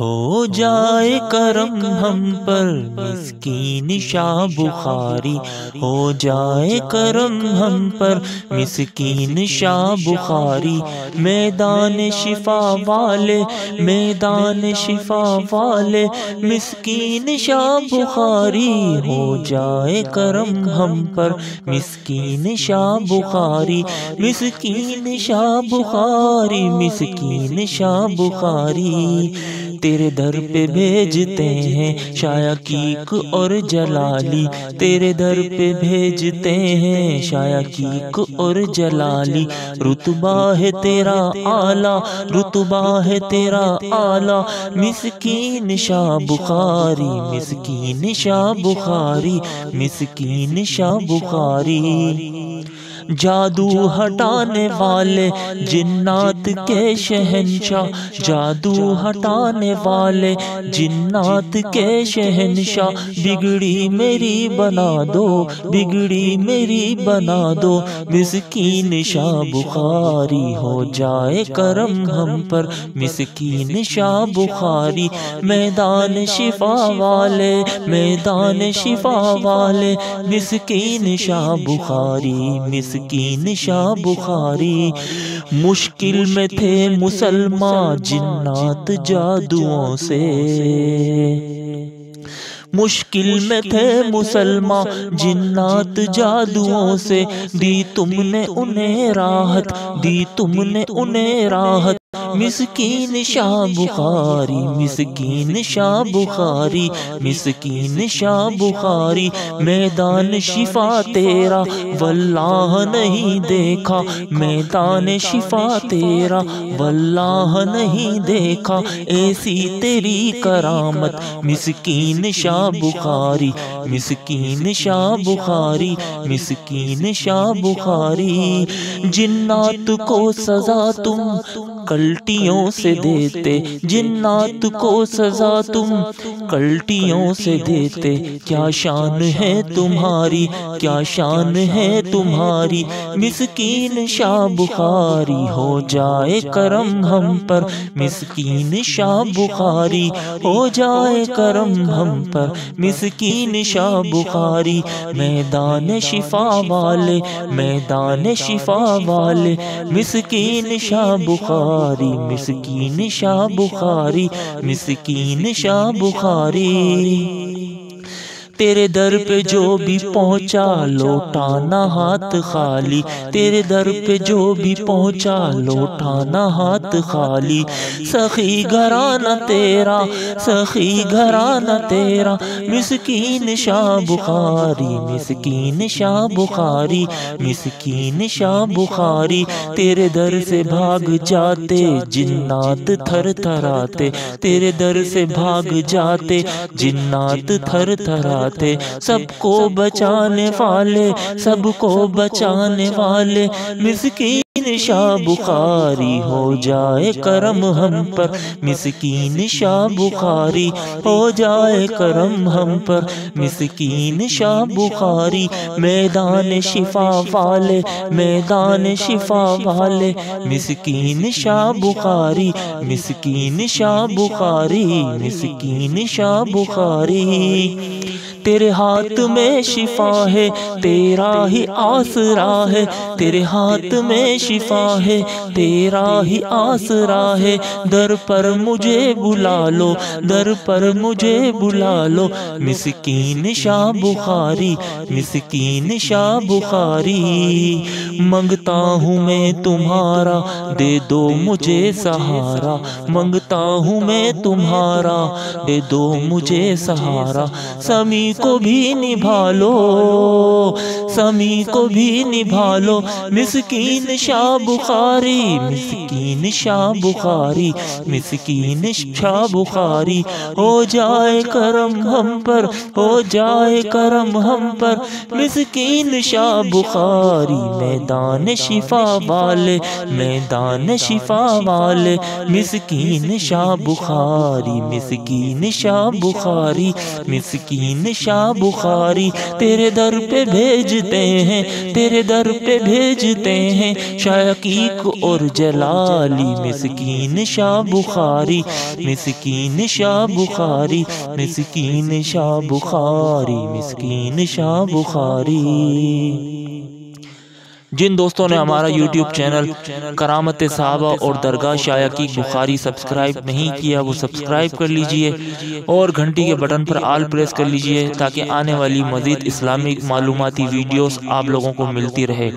हो जाए करम हम पर मिसकीन शाह बुखारी। हो जाए करम हम पर मिसकीन शाह बुखारी। मैदान शिफा वाले, मैदान शिफा वाले मिसकीन शाह बुखारी। हो जाए करम हम पर मिसकीन शाह बुखारी। मिसकीन शाह बुखारी मिसकीन शाह बुखारी। तेरे दर पे भेजते हैं शाया कीक और जलाली। तेरे दर पे भेजते हैं शाया कीक और जलाली। रुतबा है तेरा आला। रुतबा है तेरा आला। मिसकीन शाह बुखारी। मिसकीन शाह बुखारी। मिसकीन शाह बुखारी। जादू हटाने वाले जिन्नात के शहनशाह। जादू हटाने वाले जिन्नात के शहनशाह। बिगड़ी मेरी बना दो। बिगड़ी मेरी बना दो। मिसकीन शाह बुखारी हो जाए करम हम पर। मिसकीन शाह बुखारी मैदान शिफा वाले। मैदान शिफा वाले। मिसकीन शाह बुखारी मिस मिसकीन शाह बुखारी। मुश्किल में थे मुसलमान जिन्नात जादुओं से। मुश्किल में थे मुसलमान जिन्नात जादुओं से। दी तुमने उन्हें राहत। दी तुमने उन्हें राहत। मिसकीन शाह बुखारी मिसकीन शाह बुखारी मिसकीन शाह बुखारी मैदान शिफा तेरा, वल्लाह नहीं देखा, मैदान शिफा तेरा, वल्लाह नहीं देखा, ऐसी तेरी करामत, मिसकीन शाह बुखारी मिसकीन शाह बुखारी मिसकीन शाह बुखारी जिन्नात को सजा तुम कल्टियों से देते, जिन्नात को सजा तुम। कल्टियों से देते, क्या शान है तुम्हारी, क्या शान है तुम्हारी। मिसकीन शाह बुखारी हो जाए करम हम पर, मिसकीन शाह बुखारी हो जाए करम हम पर। मिसकीन शाह बुखारी मैदान शिफा वाले, मैदान शिफा वाले। मिसकीन शाह बुखारी बुखारी मिसकीन शाह बुखारी मिसकीन शाह बुखारी। तेरे दर पे जो भी पहुँचा लौटाना हाथ खाली। तेरे दर पे जो भी पहुँचा लौटाना हाथ खाली। सखी घराना तेरा सखी घराना तेरा। मिसकीन शाह बुखारी मिसकीन शाह बुखारी मिसकीन शाह बुखारी। तेरे दर से भाग जाते जिन्नात थर थराते। तेरे दर से भाग जाते जिन्नात थर थराते। थे सबको बचाने वाले सबको बचाने वाले मिसकी शाह बुखारी हो जाए करम हम पर, मिसकीन शाह बुखारी हो जाए करम हम पर, मिसकीन शाह बुखारी, मैदान शिफा वाले, मैदान शिफा वाले, मिसकीन शाह बुखारी, मिसकीन शाह बुखारी, मिसकीन शाह बुखारी। तेरे हाथ में शिफा है, तेरा ही आसरा है, तेरे हाथ में शिफा है, तेरा ही आसरा है। दर पर मुझे बुला लो, दर पर मुझे बुला लो। मिसकीन शाह बुखारी, मिसकीन शाह बुखारी। मंगता हूँ मैं तुम्हारा, दे दो मुझे सहारा। मंगता हूँ मैं तुम्हारा, दे दो मुझे सहारा। समी को भी निभा लो, समी को भी निभा लो। मिसकीन शाह बुखारी मिसकीन शाह बुखारी मिसकीन शाह बुखारी हो जाए करम हम पर हो जाए करम हम पर मिसकीन शाह बुखारी मैदान शिफा वाले मैदान शिफा वाले मिसकीन शाह बुखारी मिसकीन शाह बुखारी मिसकीन शाह बुखारी तेरे दर पे भेजते हैं तेरे दर पे भेजते हैं शायकीक और जलाली मिसकीन शाह बुखारी मिसकीन शाह बुखारी मिसकीन शाह बुखारी मिसकीन शाह बुखारी। जिन दोस्तों ने हमारा यूट्यूब चैनल करामत साहबा और दरगाह शाया की बुखारी सब्सक्राइब नहीं किया वो सब्सक्राइब कर लीजिए और घंटी के बटन पर आल प्रेस कर लीजिए ताकि आने वाली मजीद इस्लामिक मालूमती वीडियोस आप लोगों को मिलती रहे।